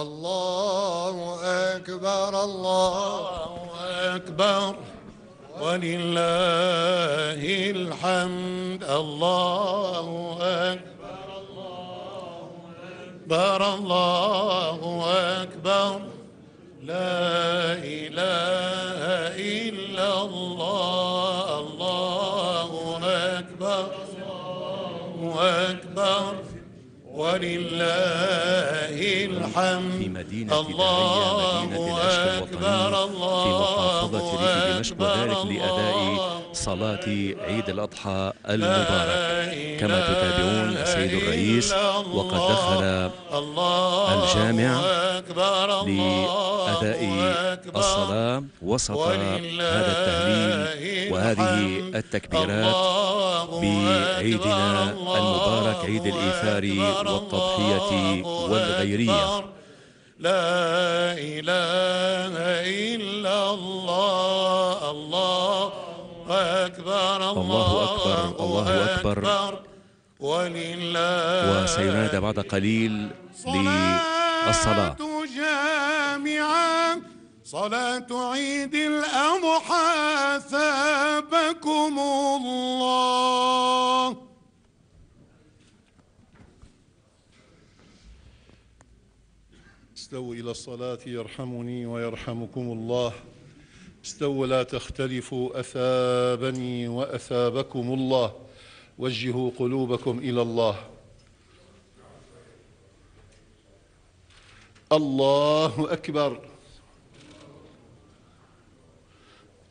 الله أكبر الله أكبر. ولله الحمد الله أكبر الله أكبر. لا إله ولله الحمد. في مدينة الله مدينة أكبر الوطني محافظة الله دمشق وذلك لأداء صلاة عيد الأضحى المبارك. كما تتابعون السيد الرئيس وقد دخل الجامع لأداء الصلاة وسط هذا التهليل وهذه التكبيرات. بعيدنا المبارك عيد الإيثار والتضحية والغيرية. لا إله إلا الله الله أكبر الله أكبر، الله أكبر. ولله وسينادى بعد قليل للصلاة. صلاة عيد الأضحى ثابكم الله. استووا إلى الصلاة يرحمني ويرحمكم الله. استووا لا تختلفوا أثابني وأثابكم الله. وجهوا قلوبكم إلى الله. الله أكبر.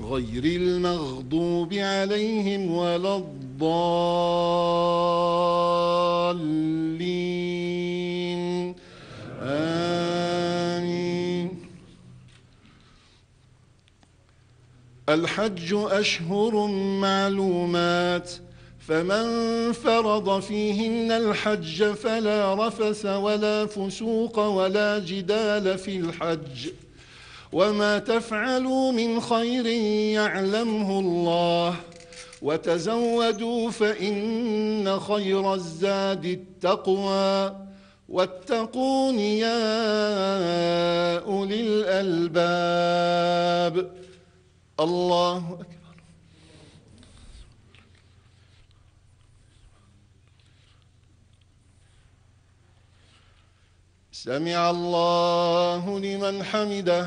غير المغضوب عليهم ولا الضالين. آمين. الحج أشهر معلومات فمن فرض فيهن الحج فلا رفث ولا فسوق ولا جدال في الحج. وما تفعلوا من خير يعلمه الله وتزودوا فإن خير الزاد التقوى واتقون يا أولي الألباب الله أكبر سمع الله لمن حمده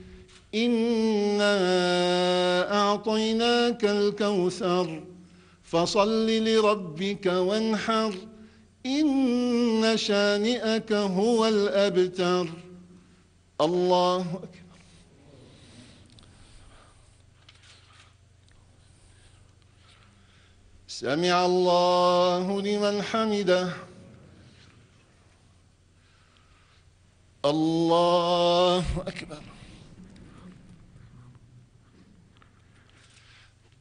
إنا أعطيناك الكوثر فصل لربك وانحر إن شانئك هو الأبتر الله أكبر سمع الله لمن حمده الله أكبر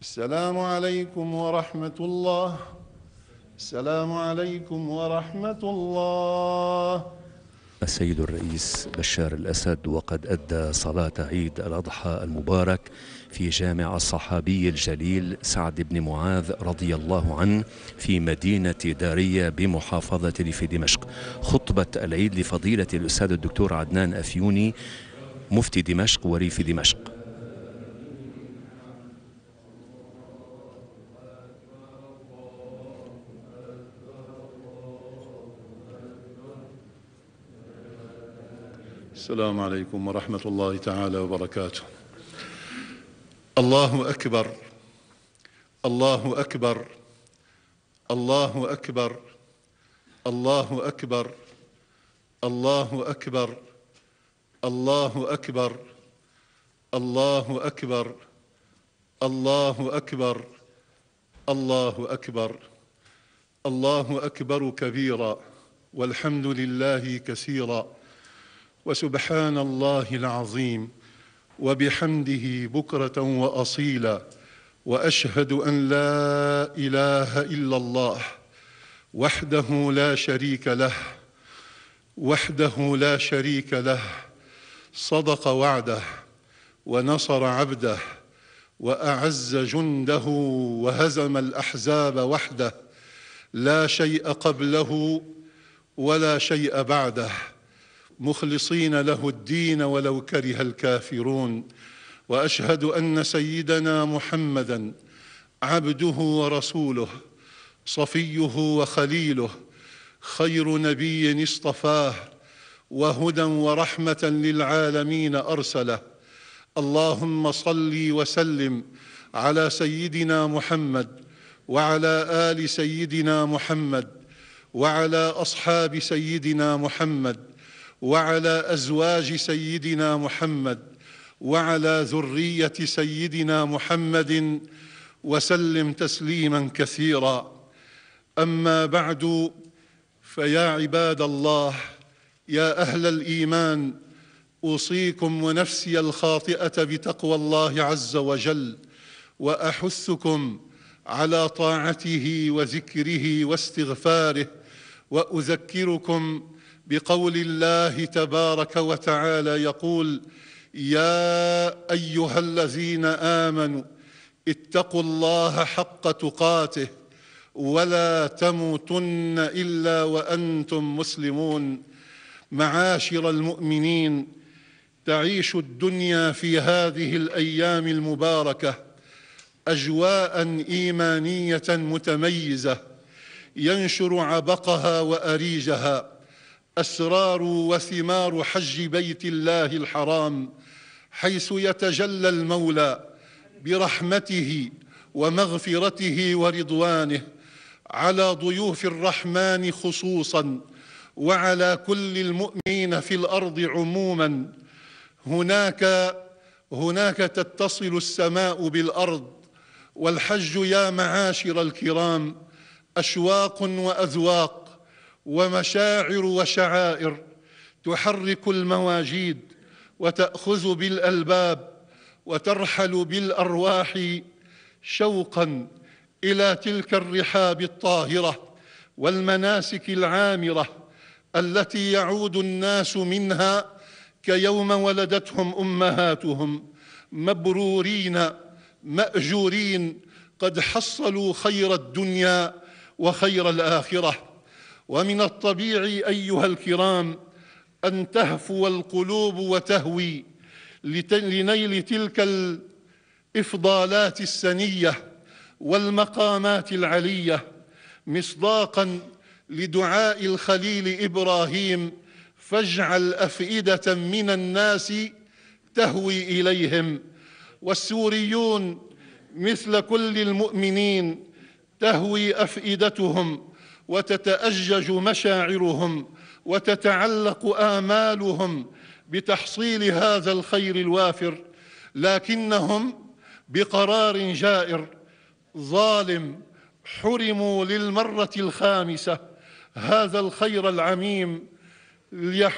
السلام عليكم ورحمة الله. السلام عليكم ورحمة الله. السيد الرئيس بشار الأسد وقد أدى صلاة عيد الأضحى المبارك في جامع الصحابي الجليل سعد بن معاذ رضي الله عنه في مدينة دارية بمحافظة ريف دمشق. خطبة العيد لفضيلة الأستاذ الدكتور عدنان أفيوني مفتي دمشق وريف دمشق. السلام عليكم ورحمة الله تعالى وبركاته. الله أكبر الله أكبر الله أكبر الله أكبر الله أكبر الله أكبر الله أكبر الله أكبر الله أكبر الله أكبر كبيرا والحمد لله كثيرا. وسبحان الله العظيم وبحمده بكرة وأصيلا وأشهد أن لا إله إلا الله وحده لا شريك له وحده لا شريك له صدق وعده ونصر عبده وأعز جنده وهزم الأحزاب وحده لا شيء قبله ولا شيء بعده. مخلصين له الدين ولو كره الكافرون. وأشهد أن سيدنا محمدا عبده ورسوله صفيه وخليله خير نبي اصطفاه وهدى ورحمة للعالمين أرسله. اللهم صل وسلم على سيدنا محمد وعلى آل سيدنا محمد وعلى أصحاب سيدنا محمد وعلى أزواج سيدنا محمد وعلى ذرية سيدنا محمد وسلم تسليما كثيرا. أما بعد فيا عباد الله يا أهل الإيمان أوصيكم ونفسي الخاطئة بتقوى الله عز وجل وأحثكم على طاعته وذكره واستغفاره وأذكركم بقول الله تبارك وتعالى يقول يا أيها الذين آمنوا اتقوا الله حق تقاته ولا تموتن إلا وأنتم مسلمون. معاشر المؤمنين تعيش الدنيا في هذه الأيام المباركة اجواء إيمانية متميزة ينشر عبقها وأريجها. اسرار وثمار حج بيت الله الحرام حيث يتجلى المولى برحمته ومغفرته ورضوانه على ضيوف الرحمن خصوصا وعلى كل المؤمنين في الأرض عموما. هناك هناك تتصل السماء بالأرض والحج يا معاشر الكرام أشواق وأذواق. ومشاعر وشعائر تحرك المواجيد وتأخذ بالألباب وترحل بالأرواح شوقا إلى تلك الرحاب الطاهرة والمناسك العامرة التي يعود الناس منها كيوم ولدتهم أمهاتهم مبرورين مأجورين قد حصلوا خير الدنيا وخير الآخرة. ومن الطبيعي أيها الكرام أن تهفو القلوب وتهوي لنيل تلك الإفضالات السنية والمقامات العلية مصداقا لدعاء الخليل إبراهيم فاجعل أفئدة من الناس تهوي إليهم والسوريون مثل كل المؤمنين تهوي أفئدتهم وتتأجج مشاعرهم وتتعلق آمالهم بتحصيل هذا الخير الوافر لكنهم بقرار جائر ظالم حرموا للمرة الخامسة هذا الخير العميم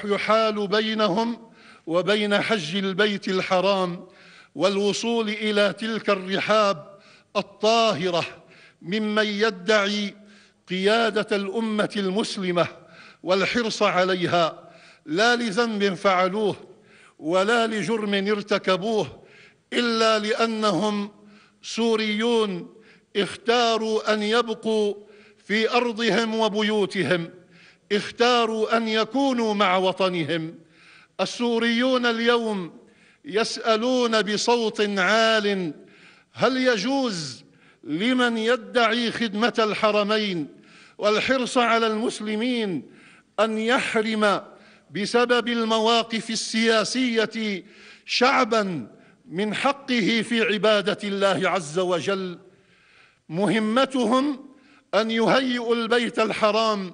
يحال بينهم وبين حج البيت الحرام والوصول إلى تلك الرحاب الطاهرة ممن يدعي قيادة الأمة المسلمة والحرص عليها لا لذنب فعلوه ولا لجرم ارتكبوه إلا لأنهم سوريون اختاروا أن يبقوا في أرضهم وبيوتهم اختاروا أن يكونوا مع وطنهم. السوريون اليوم يسألون بصوت عال هل يجوز لمن يدعي خدمة الحرمين والحرص على المسلمين أن يحرم بسبب المواقف السياسية شعبا من حقه في عبادة الله عز وجل. مهمتهم أن يهيئوا البيت الحرام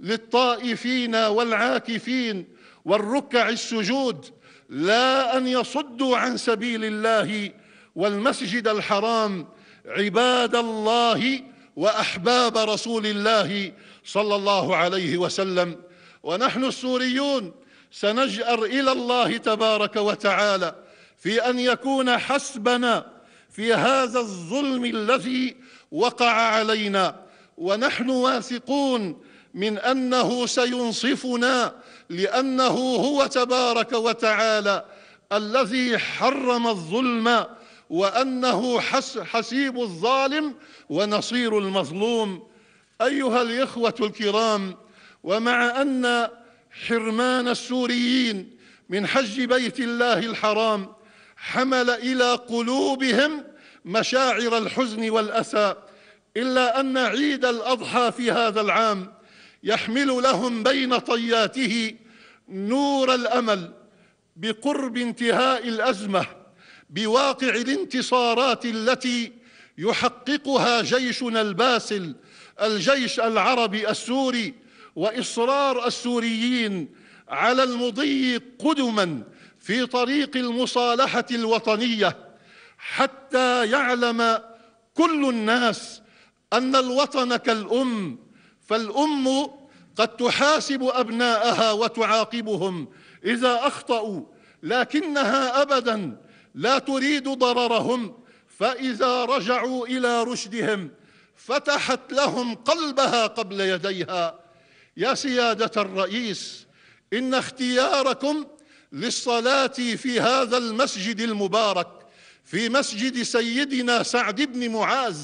للطائفين والعاكفين والركع السجود لا أن يصدوا عن سبيل الله والمسجد الحرام عباد الله وأحباب رسول الله صلى الله عليه وسلم. ونحن السوريون سنجأر إلى الله تبارك وتعالى في أن يكون حسبنا في هذا الظلم الذي وقع علينا. ونحن واثقون من أنه سينصفنا لأنه هو تبارك وتعالى الذي حرم الظلم وأنه حسيب الظالم ونصير المظلوم. أيها الإخوة الكرام ومع أن حرمان السوريين من حج بيت الله الحرام حمل إلى قلوبهم مشاعر الحزن والأسى إلا أن عيد الأضحى في هذا العام يحمل لهم بين طياته نور الأمل بقرب انتهاء الأزمة. بواقع الانتصارات التي يحققها جيشنا الباسل الجيش العربي السوري وإصرار السوريين على المضي قدما في طريق المصالحة الوطنية حتى يعلم كل الناس أن الوطن كالأم فالأم قد تحاسب أبناءها وتعاقبهم إذا أخطأوا لكنها ابدا لا تريد ضررهم. فإذا رجعوا إلى رشدهم فتحت لهم قلبها قبل يديها. يا سيادة الرئيس إن اختياركم للصلاة في هذا المسجد المبارك في مسجد سيدنا سعد بن معاذ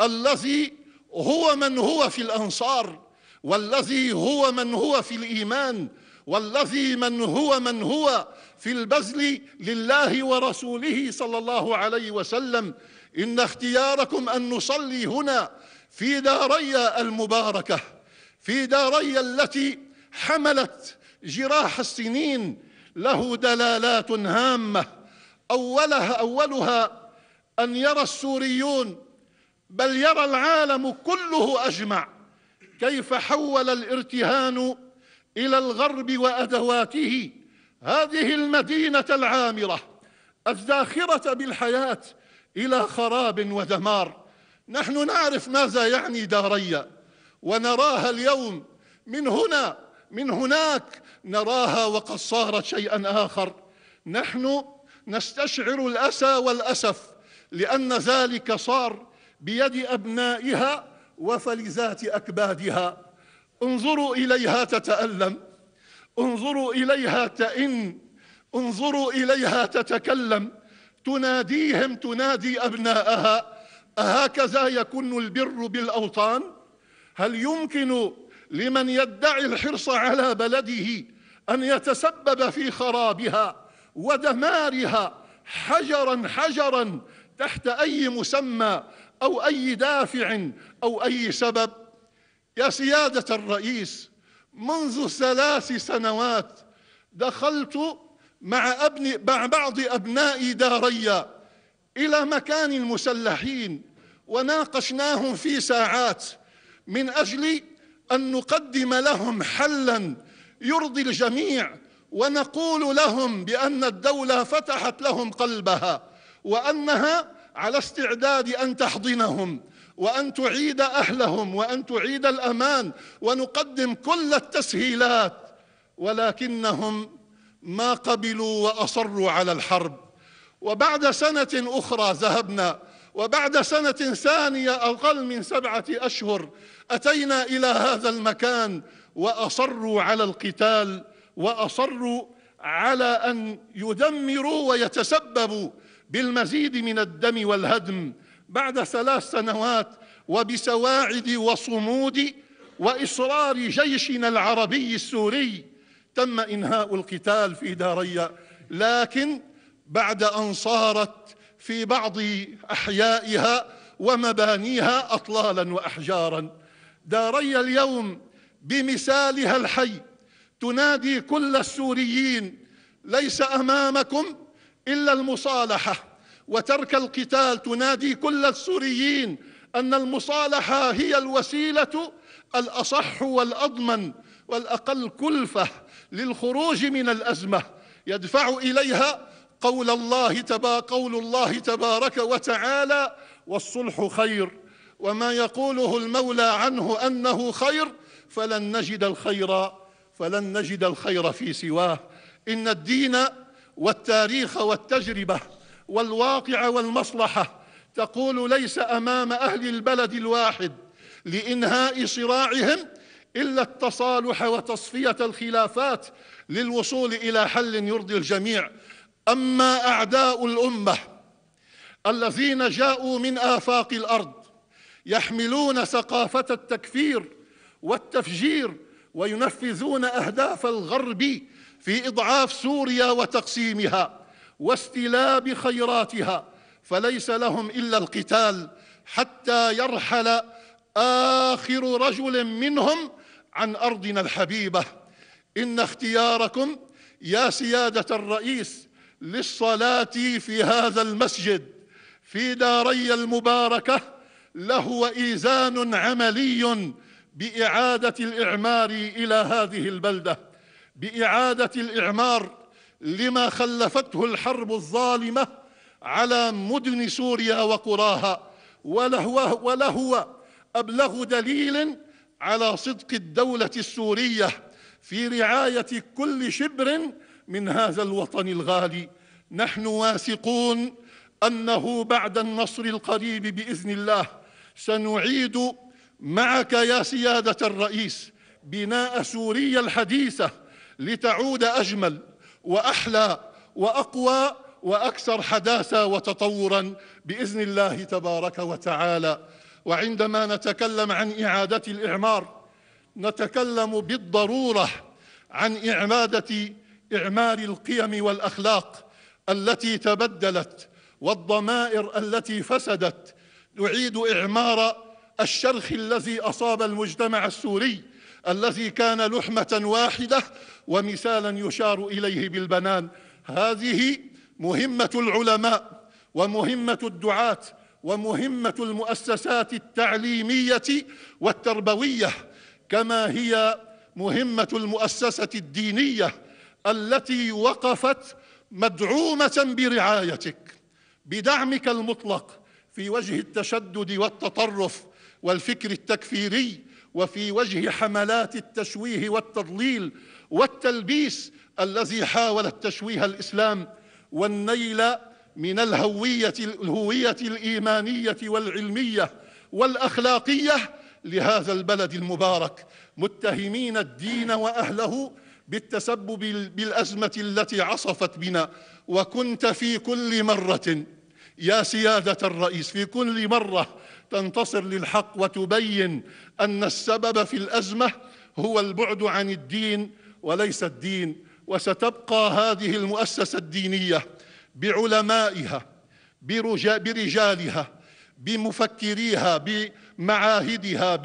الذي هو من هو في الأنصار والذي هو من هو في الإيمان والذي من هو من هو في البذل لله ورسوله صلى الله عليه وسلم. إن اختياركم أن نصلي هنا في داري المباركة في داري التي حملت جراح السنين. له دلالات هامة. أولها أولها أن يرى السوريون بل يرى العالم كله أجمع. كيف حول الارتهان إلى الغرب وأدواته هذه المدينة العامرة الزاخرة بالحياة إلى خراب ودمار. نحن نعرف ماذا يعني داريا ونراها اليوم. من هنا من هناك نراها وقد صارت شيئا آخر. نحن نستشعر الأسى والأسف لأن ذلك صار بيد أبنائها وفلذات أكبادها. انظروا إليها تتألم. انظروا إليها تئن. انظروا إليها تتكلم. تناديهم تنادي أبناءها. أهكذا يكون البر بالأوطان. هل يمكن لمن يدعي الحرص على بلده أن يتسبب في خرابها ودمارها حجرا حجرا تحت أي مسمى أو أي دافع أو أي سبب؟ يا سيادة الرئيس منذ ثلاث سنوات دخلت مع ابن مع بعض أبناء داريا إلى مكان المسلحين وناقشناهم في ساعات من أجل أن نقدم لهم حلا يرضي الجميع ونقول لهم بأن الدولة فتحت لهم قلبها وأنها على استعداد أن تحضنهم. وأن تعيد أهلهم وأن تعيد الأمان ونقدم كل التسهيلات ولكنهم ما قبلوا وأصروا على الحرب. وبعد سنة أخرى ذهبنا وبعد سنة ثانية أقل من سبعة أشهر أتينا إلى هذا المكان وأصروا على القتال وأصروا على أن يدمروا ويتسببوا بالمزيد من الدم والهدم. بعد ثلاث سنوات وبسواعد وصمود وإصرار جيشنا العربي السوري تم إنهاء القتال في داريا. لكن بعد أن صارت في بعض أحيائها ومبانيها أطلالا وأحجارا. داريا اليوم بمثالها الحي. تنادي كل السوريين ليس أمامكم إلا المصالحة. وترك القتال تنادي كل السوريين أن المصالحة هي الوسيلة الأصح والأضمن والأقل كلفة للخروج من الأزمة. يدفع إليها قول الله تبا قول الله تبارك وتعالى والصلح خير وما يقوله المولى عنه أنه خير فلن نجد الخير فلن نجد الخير في سواه إن الدين والتاريخ والتجربة والواقع والمصلحة تقول ليس أمام أهل البلد الواحد لإنهاء صراعهم إلا التصالح وتصفية الخلافات للوصول إلى حل يرضي الجميع. أما أعداء الأمة الذين جاءوا من آفاق الأرض يحملون ثقافة التكفير والتفجير وينفذون أهداف الغرب في إضعاف سوريا وتقسيمها. واستلاب خيراتها فليس لهم إلا القتال حتى يرحل آخر رجل منهم عن أرضنا الحبيبة. إن اختياركم يا سيادة الرئيس للصلاة في هذا المسجد في داري المباركة لهو إيزان عملي بإعادة الإعمار إلى هذه البلدة بإعادة الإعمار لما خلفته الحرب الظالمة على مدن سوريا وقراها ولهو, ولهو أبلغ دليل على صدق الدولة السورية في رعاية كل شبر من هذا الوطن الغالي. نحن واثقون أنه بعد النصر القريب بإذن الله سنعيد معك يا سيادة الرئيس بناء سوريا الحديثة لتعود أجمل. وأحلى وأقوى وأكثر حداثة وتطورا بإذن الله تبارك وتعالى. وعندما نتكلم عن إعادة الإعمار نتكلم بالضرورة عن إعادة إعمار القيم والأخلاق التي تبدلت والضمائر التي فسدت. نعيد إعمار الشرخ الذي أصاب المجتمع السوري الذي كان لحمة واحدة ومثالا يشار إليه بالبنان. هذه مهمة العلماء ومهمة الدعاة ومهمة المؤسسات التعليمية والتربوية كما هي مهمة المؤسسة الدينية التي وقفت مدعومة برعايتك بدعمك المطلق في وجه التشدد والتطرف والفكر التكفيري وفي وجه حملات التشويه والتضليل والتلبيس الذي حاولت تشويه الإسلام والنيل من الهوية الهوية الإيمانية والعلمية والأخلاقية لهذا البلد المبارك. متهمين الدين وأهله بالتسبب بالأزمة التي عصفت بنا. وكنت في كل مرة يا سيادة الرئيس في كل مرة تنتصر للحق وتبين أن السبب في الأزمة هو البعد عن الدين وليس الدين وستبقى هذه المؤسسة الدينية بعلمائها برجالها بمفكريها بمعاهدها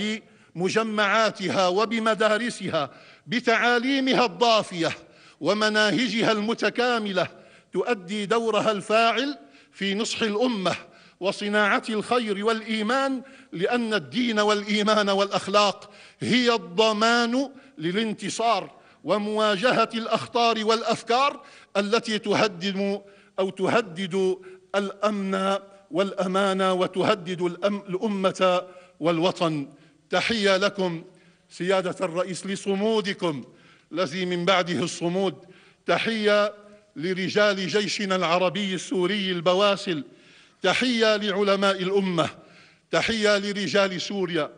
بمجمعاتها وبمدارسها بتعاليمها الضافية ومناهجها المتكاملة تؤدي دورها الفاعل في نصح الأمة وصناعة الخير والإيمان لأن الدين والإيمان والأخلاق هي الضمان للانتصار ومواجهة الأخطار والأفكار التي تهدد أو تهدد الأمن والأمان وتهدد الأمة والوطن. تحية لكم سيادة الرئيس لصمودكم الذي من بعده الصمود. تحية لرجال جيشنا العربي السوري البواسل تحية لعلماء الأمة تحية لرجال سوريا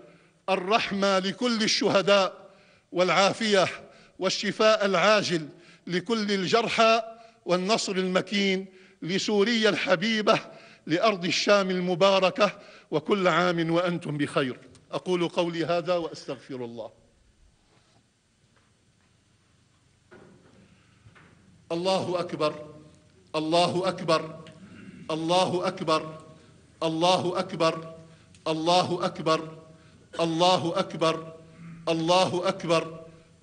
الرحمة لكل الشهداء والعافية والشفاء العاجل لكل الجرحى والنصر المكين لسوريا الحبيبة لأرض الشام المباركة وكل عام وأنتم بخير. أقول قولي هذا وأستغفر الله. الله أكبر الله أكبر. الله أكبر الله أكبر الله أكبر الله أكبر الله أكبر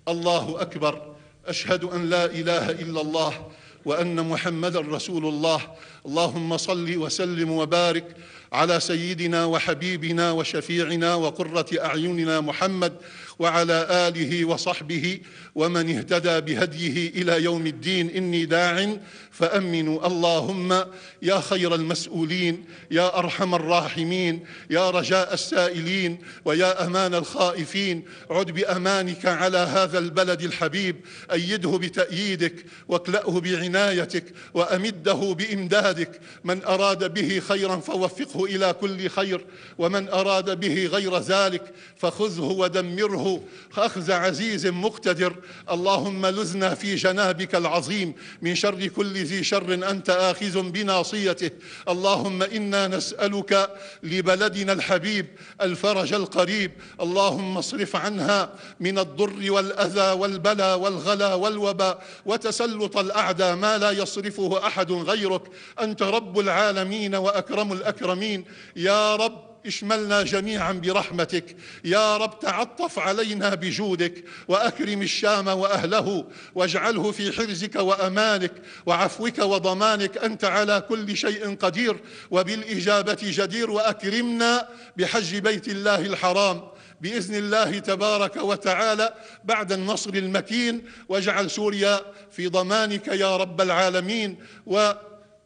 الله أكبر. أشهد أن لا إله إلا الله وأن محمدا رسول الله. اللهم صل وسلم وبارك على سيدنا وحبيبنا وشفيعنا وقرة أعيننا محمد وعلى آله وصحبه ومن اهتدى بهديه إلى يوم الدين إني داع فأمنوا. اللهم يا خير المسؤولين يا أرحم الراحمين يا رجاء السائلين ويا أمان الخائفين. عد بأمانك على هذا البلد الحبيب. أيده بتأييدك واكلأه بعنايتك وأمده بإمدادك. من أراد به خيرا فوفقه إلى كل خير ومن أراد به غير ذلك فخذه ودمره. أخذ عزيز مقتدر اللهم لزنا في جنابك العظيم من شر كل ذي شر أنت آخذ بناصيته. اللهم إنا نسألك لبلدنا الحبيب الفرج القريب اللهم اصرف عنها من الضر والأذى والبلاء والغلا والوباء وتسلط الأعداء ما لا يصرفه أحد غيرك. أنت رب العالمين وأكرم الأكرمين. يا رب اشملنا جميعا برحمتك. يا رب تعطف علينا بجودك وأكرم الشام وأهله واجعله في حرزك وأمانك وعفوك وضمانك. أنت على كل شيء قدير وبالإجابة جدير. وأكرمنا بحج بيت الله الحرام. بإذن الله تبارك وتعالى بعد النصر المكين. واجعل سوريا في ضمانك يا رب العالمين. و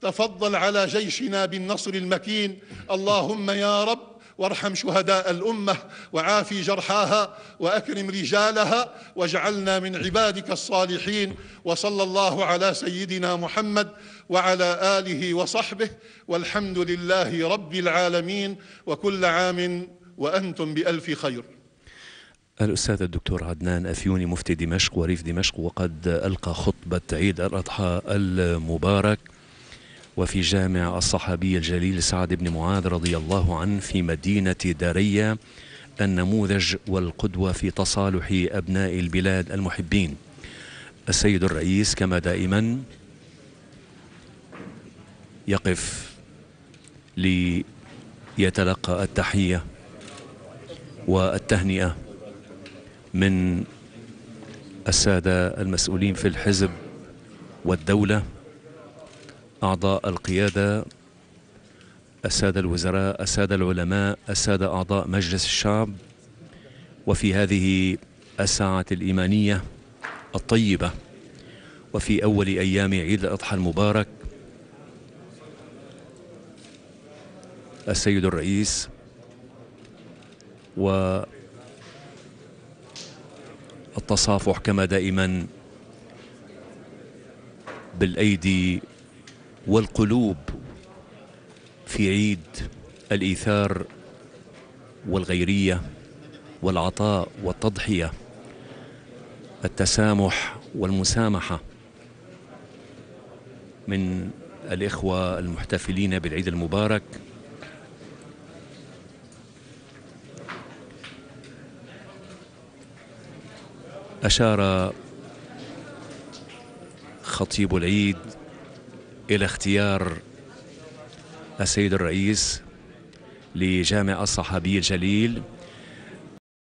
تفضل على جيشنا بالنصر المكين. اللهم يا رب وارحم شهداء الأمة وعافي جرحاها وأكرم رجالها واجعلنا من عبادك الصالحين. وصلى الله على سيدنا محمد وعلى آله وصحبه. والحمد لله رب العالمين. وكل عام وأنتم بألف خير. الأستاذ الدكتور عدنان أفيوني مفتي دمشق وريف دمشق وقد ألقى خطبة عيد الأضحى المبارك. وفي جامع الصحابي الجليل سعد بن معاذ رضي الله عنه في مدينة دارية النموذج والقدوة في تصالح أبناء البلاد المحبين. السيد الرئيس كما دائما يقف ليتلقى التحية والتهنئة من السادة المسؤولين في الحزب والدولة أعضاء القيادة السادة الوزراء السادة العلماء السادة أعضاء مجلس الشعب وفي هذه الساعة الإيمانية الطيبة وفي أول أيام عيد الأضحى المبارك السيد الرئيس والتصافح كما دائما بالأيدي والقلوب في عيد الإيثار والغيرية والعطاء والتضحية التسامح والمسامحة من الإخوة المحتفلين بالعيد المبارك. أشار خطيب العيد إلى اختيار السيد الرئيس لجامع الصحابي الجليل